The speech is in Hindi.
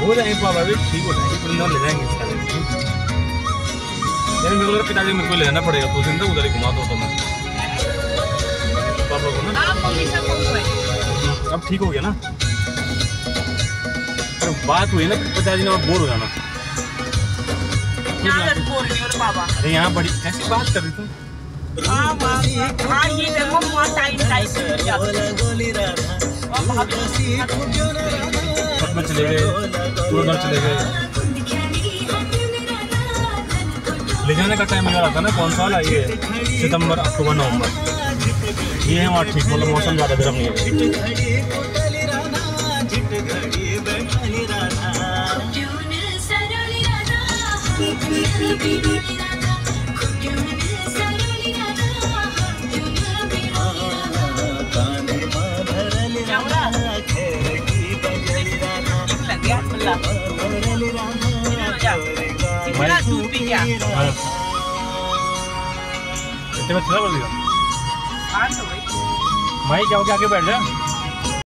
हो जाएँगे पापा भी ठीक हो जाएँगे वृंदावन ले जाएँगे यार मेरे को पिताजी मेरे को ले जाना पड़ेगा कुछ दिन तक उधर ही घुमा दो तो मैं पापा को ना अब ठीक हो गया ना पर बात हुई ना पिताजी ने बोर हो जाना अरे यहाँ बड़ी कैसी बात कर रही तुम हाँ ये देखो टाइम टाइम चले गए घर चले गए। ले जाने का टाइम रहा था ना कौन सा वाला? ये सितंबर, अक्टूबर, नवंबर। ये है वहाँ ठीक मतलब मौसम ज़्यादा गर्म नहीं है। इतना दूध पी गया। इतने में थोड़ा बोल दिया तो भाई माई क्या हो गया आगे बैठ जा